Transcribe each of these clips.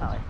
Okay.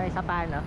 Ay, sa paano?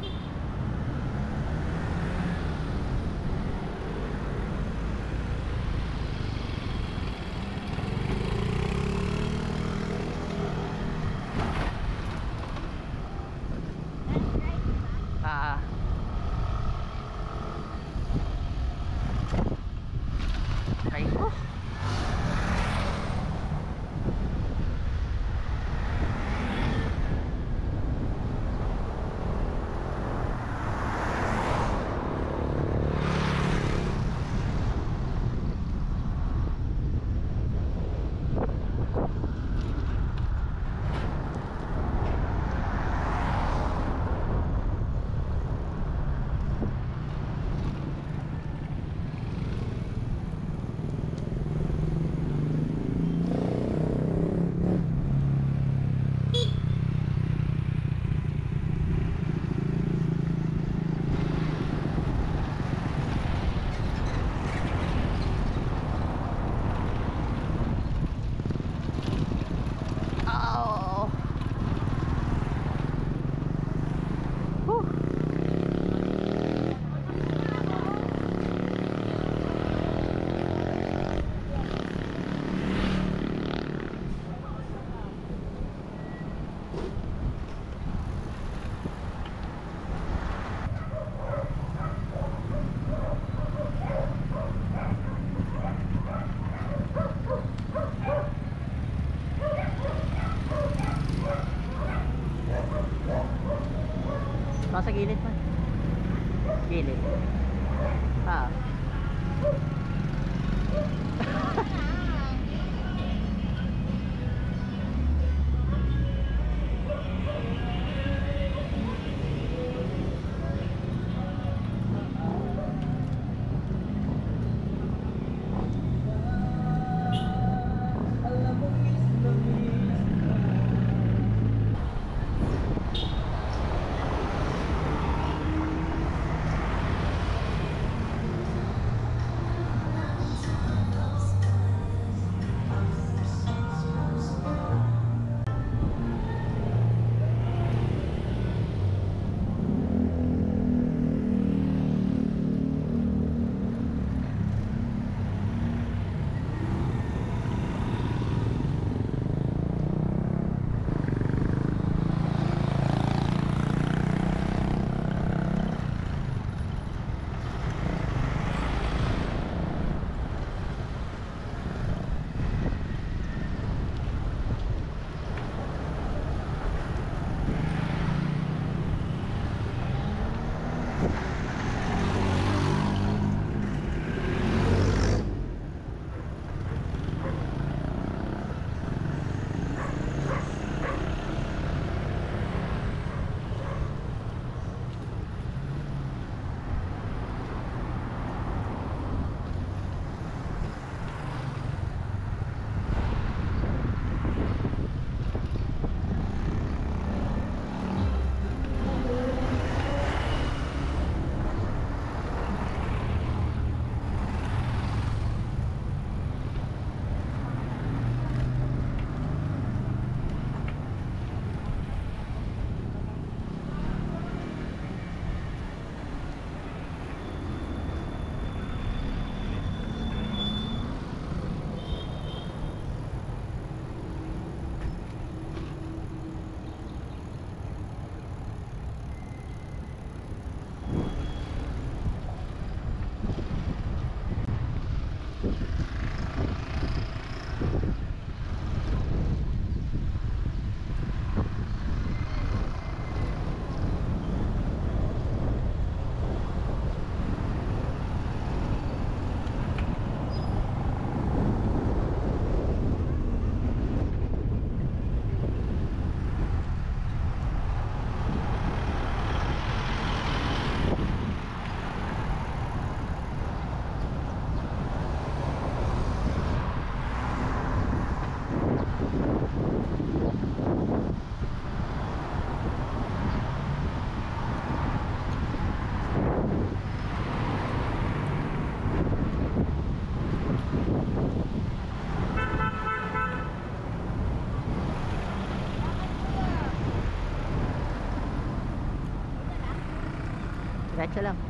السلام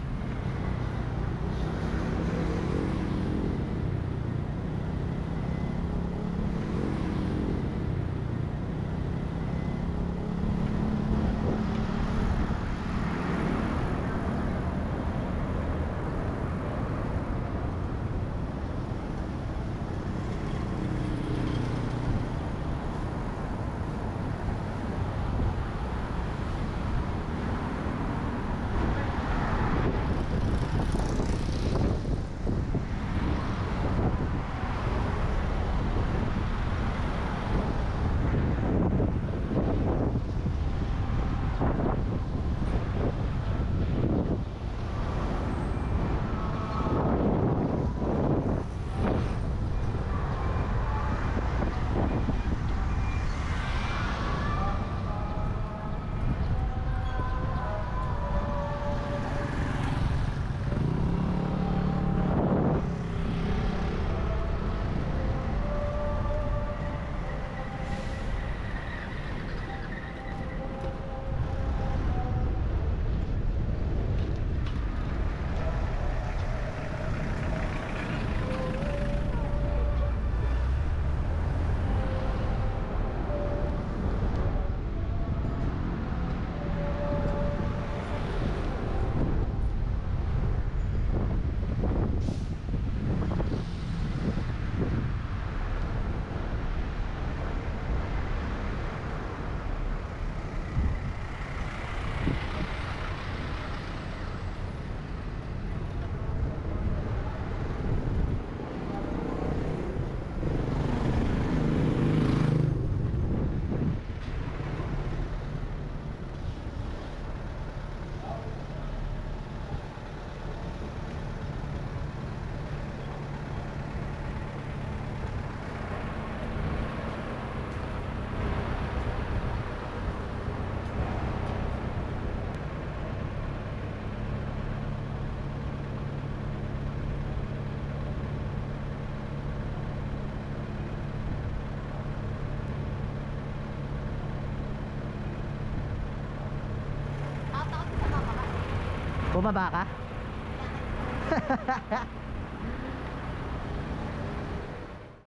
Bumaba ka?